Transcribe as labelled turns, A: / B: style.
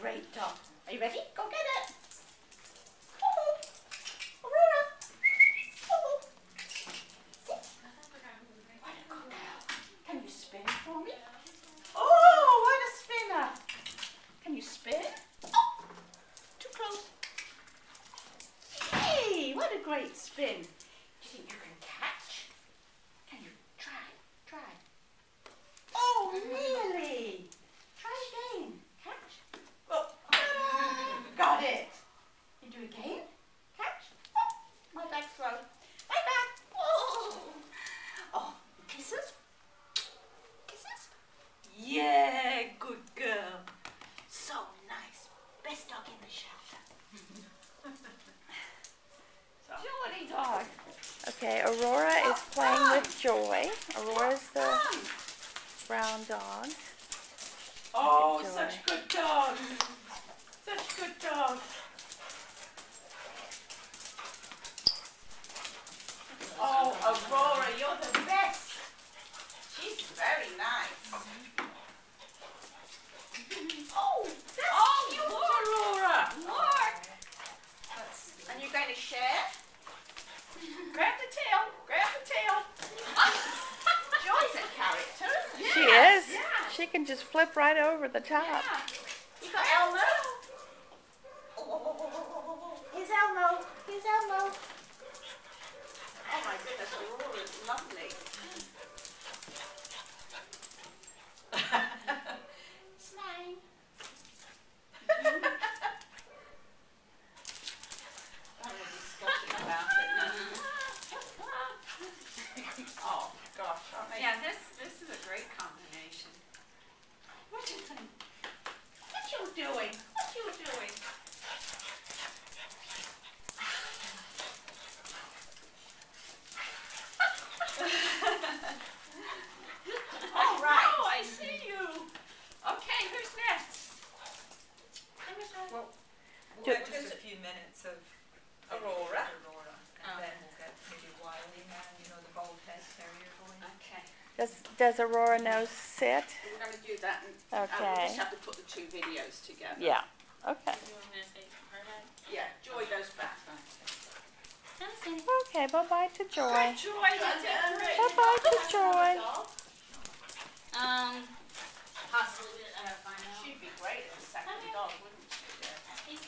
A: great dog. Are you ready? Go get it. Woohoo. Aurora. Woohoo. Sit. What a good girl. Can you spin for me? Oh, what a spinner. Can you spin? Oh, too close. Hey, what a great spin. Do you think you can catch? Can you try? Try. Oh, really? Try again. Catch. Oh, ah, got it. You do again. Catch. Oh, my back throw. My back. Oh. Oh, kisses. Kisses. Yeah, good girl. So nice. Best dog in the shelter. Jolly dog.
B: Okay, Aurora is playing with Joy. Aurora's the brown dog.
A: Oh,
B: Joy.
A: such good dogs. Such good dogs. Oh, Aurora, you're the best. She's very nice. Oh, that's
C: Oh,
A: cute,
C: look.
A: Aurora.
C: Look.
A: And you're going to share? Grab the tail. Grab the tail. Joy's a character. isn't
B: She is.
A: Yeah.
B: She can just flip right over the top.
A: Yeah. You got Elmo? Here's Elmo. Here's Elmo. Oh my goodness, Aurora's lovely. Smile. Have a discussion about it now. Oh gosh, aren't they?
C: Yeah, this this is a great combination.
A: What you think? What you doing? What you doing? All right.
C: Oh, I see you. Okay, who's next?
D: Well, we'll just a few minutes of
A: Aurora.
D: Aurora, and
C: Oh.
D: then we'll get maybe Wiley man, you know, the bald head terrier going.
C: Okay.
B: Does Does Aurora know sit?
A: We're going to do that and uh, we
B: Okay.
A: just have to put the two videos together.
B: Yeah. Okay.
C: You want me to say her head?
A: Yeah, Joy goes back.
B: Okay. Bye bye to Joy.
C: Joy, you did great.
B: Bye bye to Joy.
C: Um, possibly, I gotta find out.
A: She'd be great as a second dog, wouldn't she?
C: He's